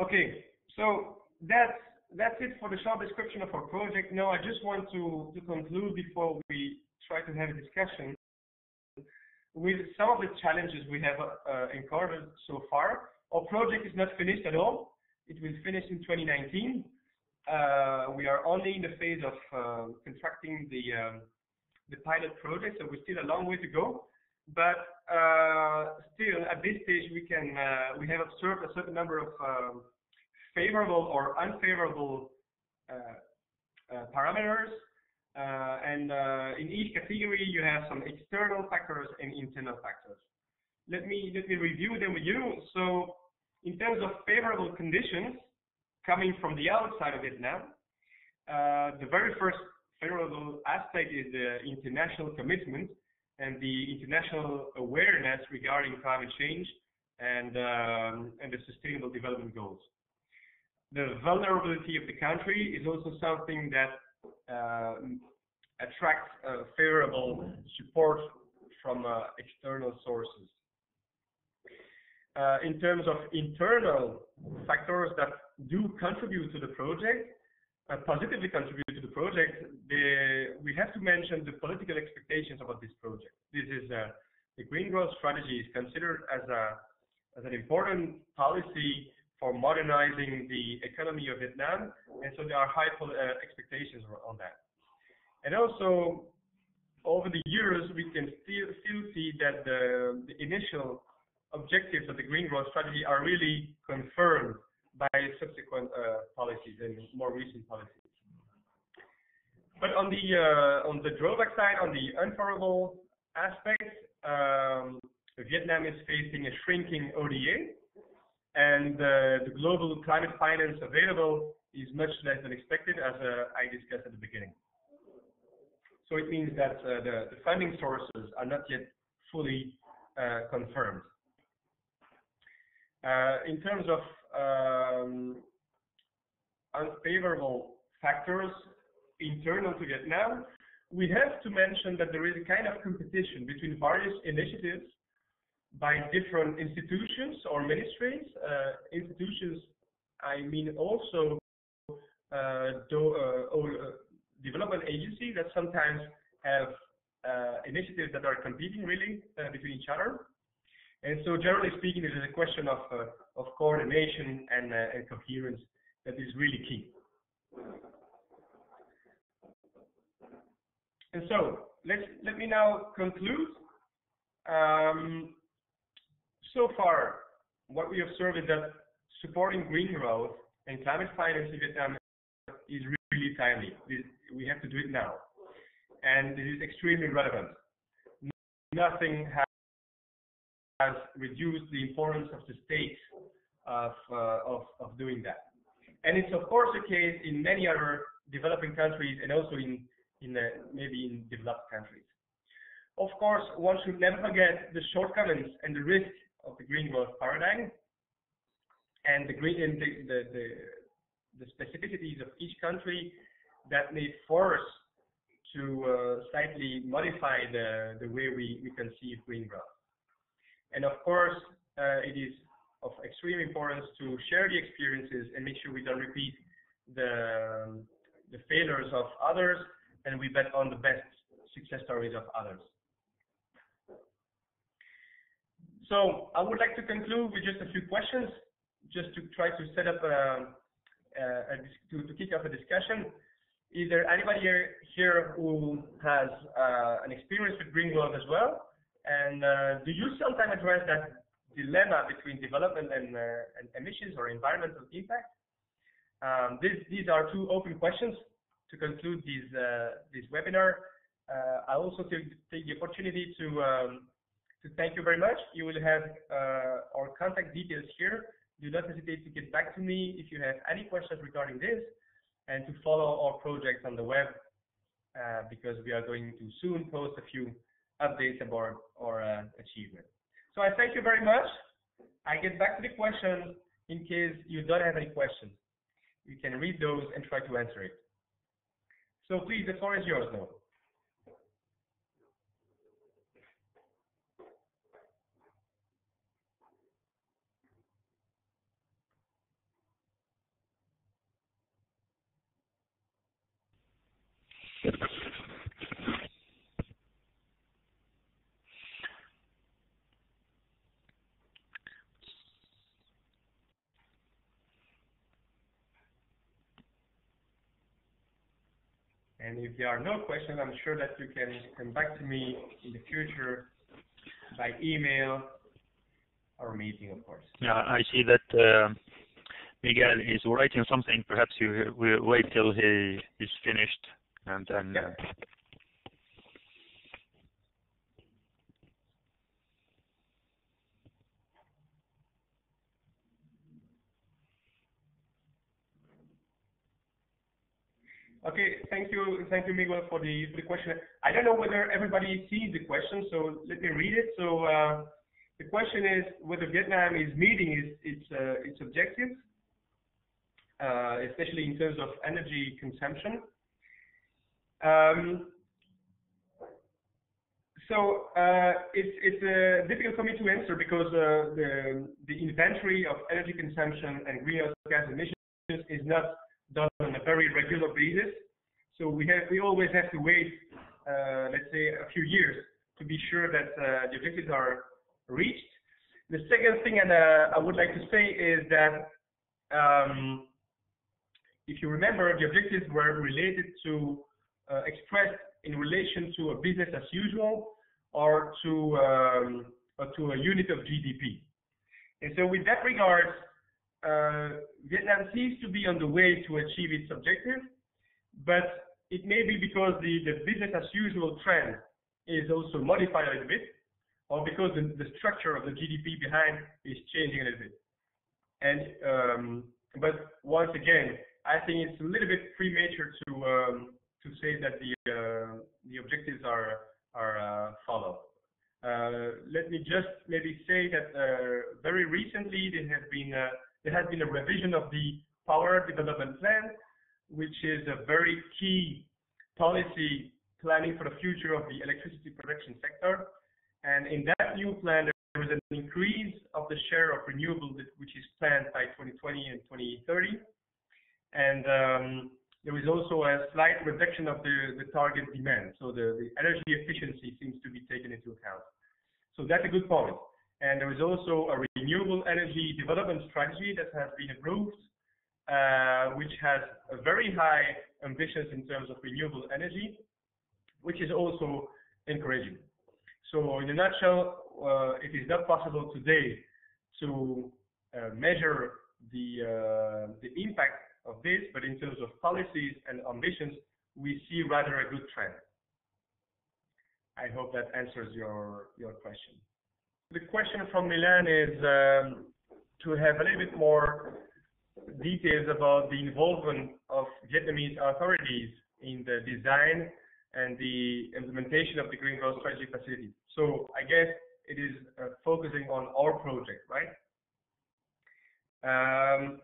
Okay, so that's that's it for the short description of our project. Now I just want to, to conclude before we try to have a discussion with some of the challenges we have uh, encountered so far. Our project is not finished at all. It will finish in 2019. Uh, we are only in the phase of uh, constructing the um, the pilot project, so we're still a long way to go. But uh, still, at this stage, we can uh, we have observed a certain number of um, favorable or unfavorable uh, uh, parameters. and in each category, you have some external factors and internal factors. Let me let me review them with you. So, in terms of favorable conditions coming from the outside of Vietnam, the very first favorable aspect is the international commitment and the international awareness regarding climate change and, um, and the sustainable development goals. The vulnerability of the country is also something that uh, attracts uh, favorable support from uh, external sources. Uh, in terms of internal factors that do contribute to the project, positively contribute to the project, the, we have to mention the political expectations about this project. This is uh, the green growth strategy is considered as a as an important policy for modernizing the economy of Vietnam, and so there are high uh, expectations on that. And also, over the years, we can still still see that the, the initial objectives of the green growth strategy are really confirmed by subsequent uh, policies and more recent policies. But on the uh, on the drawback side, on the unfavorable aspect, um, Vietnam is facing a shrinking ODA, and uh, the global climate finance available is much less than expected, as uh, I discussed at the beginning. So it means that uh, the, the, funding sources are not yet fully uh, confirmed. in terms of um, unfavorable factors internal to Vietnam, we have to mention that there is a kind of competition between various initiatives by different institutions or ministries. Uh, institutions, I mean also uh, do, uh, uh development agencies that sometimes have uh, initiatives that are competing really uh, between each other. And so generally speaking, it is a question of, uh, of coordination and, uh, and coherence that is really key. And so let let me now conclude. Um, so far, what we observe is that supporting green growth and climate finance in Vietnam is really timely. We have to do it now. And it is extremely relevant. Nothing has has reduced the importance of the state of, uh, of, of doing that. And it's of course the case in many other developing countries and also in, in uh, maybe in developed countries. Of course, one should never forget the shortcomings and the risks of the green growth paradigm and the green the, the, the, the specificities of each country that may force to uh, slightly modify the, the way we, we conceive green growth. And of course, uh, it is of extreme importance to share the experiences and make sure we don't repeat the, the failures of others and we bet on the best success stories of others. So I would like to conclude with just a few questions, just to try to set up a, a, a to, to kick off a discussion. Is there anybody here, here who has uh, an experience with green growth as well? And uh, do you sometimes address that dilemma between development and, uh, and emissions or environmental impact? Um, this, these are two open questions to conclude this, uh, this webinar. Uh, I also take, take, the opportunity to, um, to thank you very much. You will have uh, our contact details here. Do not hesitate to get back to me if you have any questions regarding this and to follow our projects on the web uh, because we are going to soon post a few updates about our uh, achievement. So I thank you very much. I get back to the question in case you don't have any questions. You can read those and try to answer it. So please, the floor is yours now. Thank you. And if there are no questions, I'm sure that you can come back to me in the future by email or meeting, of course. Yeah, I see that uh, Miguel is writing something. Perhaps you will wait till he is finished and then. Yeah. Uh, Okay. Thank you. Thank you, Miguel, for the question. I don't know whether everybody sees the question, so let me read it. So uh, the question is whether Vietnam is meeting its its uh, objectives, uh, especially in terms of energy consumption. Um, so it's it's difficult for me to answer because the the inventory of energy consumption and greenhouse gas emissions is not done on a very regular basis. So we have we always have to wait, uh, let's say, a few years to be sure that uh, the objectives are reached. The second thing, and uh, I would like to say, is that um, if you remember, the objectives were related to uh, expressed in relation to a business as usual or to um, or to a unit of GDP. And so, with that regard, uh, Vietnam seems to be on the way to achieve its objective, but it may be because the, the business as usual trend is also modified a little bit, or because the, the structure of the GDP behind is changing a little bit. And um, but once again, I think it's a little bit premature to um, to say that the uh, the objectives are are uh, followed. Uh, let me just maybe say that uh, very recently there has been there has been a revision of the Power Development Plan, which is a very key policy planning for the future of the electricity production sector. And in that new plan, there is an increase of the share of renewables, which is planned by 2020 and 2030. And um, there is also a slight reduction of the, the target demand. So the, the energy efficiency seems to be taken into account. So that's a good point. And there is also a renewable energy development strategy that has been approved, uh, which has a very high ambitions in terms of renewable energy, which is also encouraging. So in a nutshell, uh, it is not possible today to uh, measure the uh, the impact of this, but in terms of policies and ambitions, we see rather a good trend. I hope that answers your your question. The question from Milan is um, to have a little bit more details about the involvement of Vietnamese authorities in the design and the implementation of the Green Growth Strategy Facility. So I guess it is uh, focusing on our project, right? Um,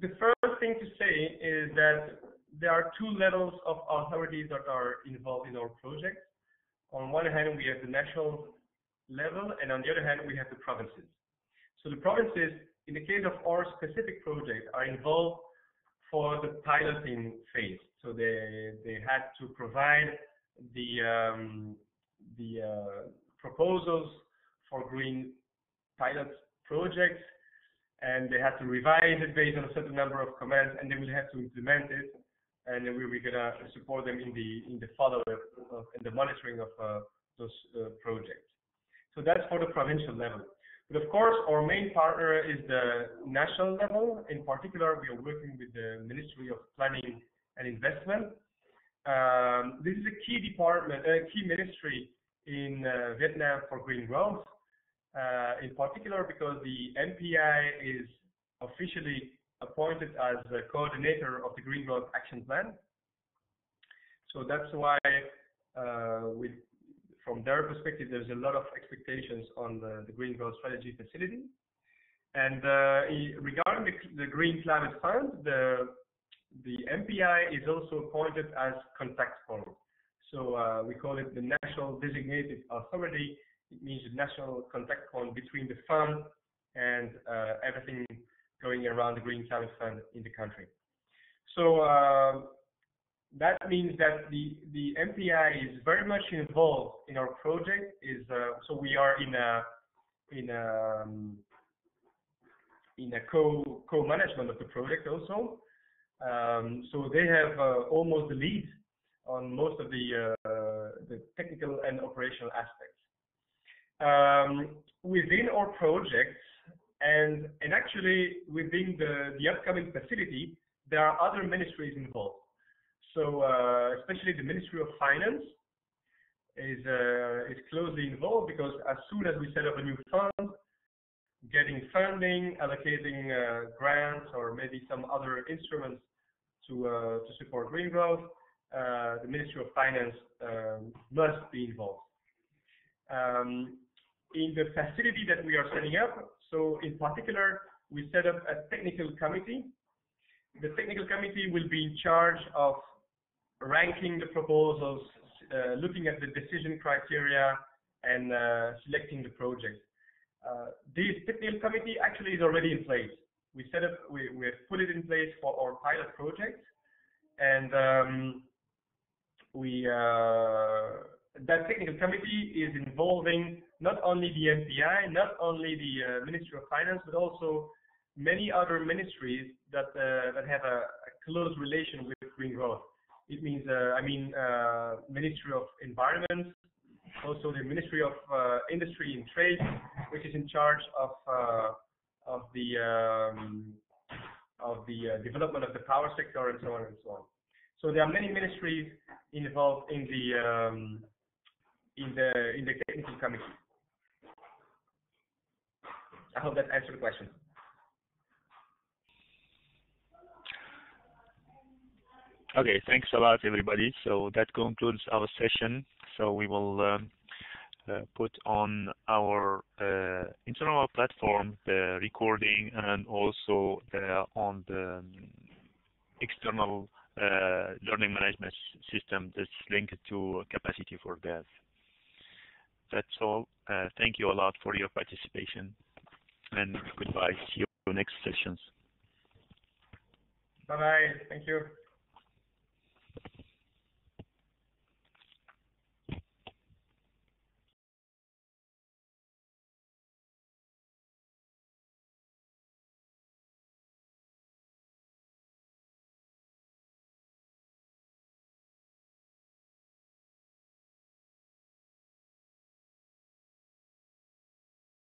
the first thing to say is that there are two levels of authorities that are involved in our project. On one hand, we have the national level, and on the other hand, we have the provinces. So the provinces, in the case of our specific project, are involved for the piloting phase. So they they had to provide the um, the uh, proposals for green pilot projects, and they had to revise it based on a certain number of comments, and they will have to implement it. And we we're gonna support them in the in the follow up and the monitoring of uh, those uh, projects. So that's for the provincial level. But of course, our main partner is the national level. In particular, we are working with the Ministry of Planning and Investment. Um, this is a key department, a key ministry in uh, Vietnam for green growth. Uh, in particular, because the MPI is officially appointed as the coordinator of the Green Growth Action Plan. So that's why, uh, with from their perspective, there's a lot of expectations on the, the Green Growth Strategy facility. And uh, regarding the, the, Green Climate Fund, the the MPI is also appointed as contact point. So uh, we call it the National Designated Authority. It means the national contact point between the fund and uh, everything going around the Green Climate Fund in the country. So uh, that means that the the MPI is very much involved in our project. Is uh, so we are in a in a um, in a co co management of the project also. Um, so they have uh, almost the lead on most of the the technical and operational aspects. Um, within our projects, and and actually within the the upcoming facility, there are other ministries involved. So uh, especially the Ministry of Finance is uh, is closely involved because as soon as we set up a new fund, getting funding, allocating uh, grants, or maybe some other instruments to uh, to support green growth, uh, the Ministry of Finance um, must be involved. Um, in the facility that we are setting up, so in particular, we set up a technical committee. The technical committee will be in charge of ranking the proposals, uh, looking at the decision criteria, and uh, selecting the project. Uh, this technical committee actually is already in place. We set up, we, we have put it in place for our pilot project, and um, we uh, that technical committee is involving not only the MPI, not only the uh, Ministry of Finance, but also many other ministries that uh, that have a, a, close relation with green growth. It means, uh, I mean, uh, Ministry of Environment, also the Ministry of uh, Industry and Trade, which is in charge of of the um, of the development of the power sector and so on and so on. So there are many ministries involved in the um, in the in the technical committee. I hope that answered the question. Okay, thanks a lot, everybody. So that concludes our session. So we will um, uh, put on our uh, internal platform the recording and also the, on the um, external uh, learning management system that's linked to capacity4dev. That's all. Uh, thank you a lot for your participation, and goodbye. See you next sessions. Bye-bye. Thank you.